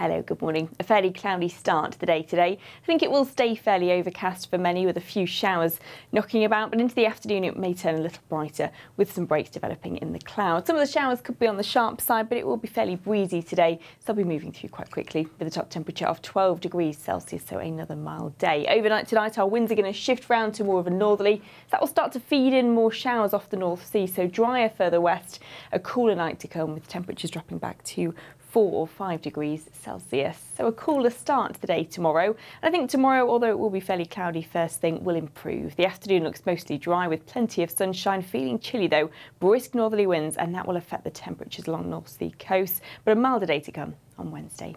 Hello, good morning. A fairly cloudy start to the day today. I think it will stay fairly overcast for many with a few showers knocking about, but into the afternoon it may turn a little brighter with some breaks developing in the clouds. Some of the showers could be on the sharp side, but it will be fairly breezy today, so they'll be moving through quite quickly with a top temperature of 12 degrees Celsius, so another mild day. Overnight tonight, our winds are going to shift round to more of a northerly. That will start to feed in more showers off the North Sea, so drier further west. A cooler night to come with temperatures dropping back to four or five degrees Celsius. So a cooler start to the day tomorrow. And I think tomorrow, although it will be fairly cloudy first thing, will improve. The afternoon looks mostly dry with plenty of sunshine, feeling chilly though, brisk northerly winds, and that will affect the temperatures along North Sea coast. But a milder day to come on Wednesday.